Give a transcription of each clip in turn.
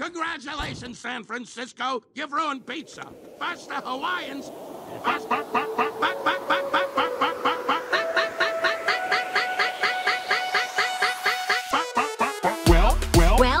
Congratulations, San Francisco. You've ruined pizza. First the Hawaiians. First, back, back, back, back, back, back, back, back, back, back, back. Well, well,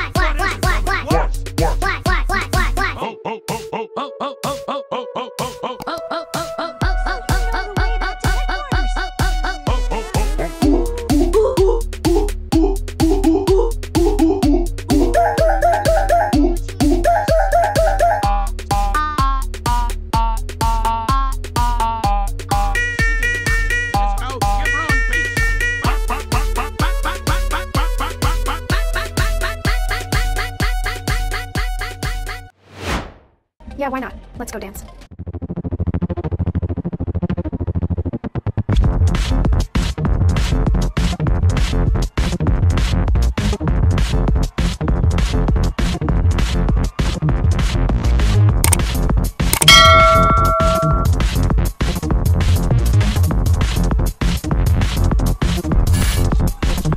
Yeah, why not? Let's go dance.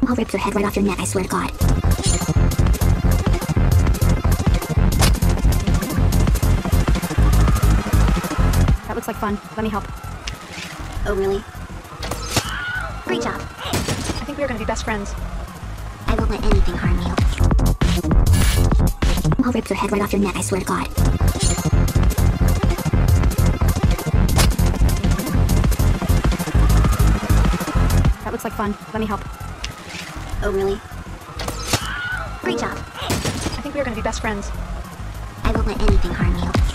I'll rip your head right off your neck, I swear to God. Looks like fun. Let me help. Oh, really? Great job. I think we are gonna be best friends. I won't let anything harm you. I'll rip your head right off your neck, I swear to God. That looks like fun. Let me help. Oh, really? Great job. I think we are gonna be best friends. I won't let anything harm you.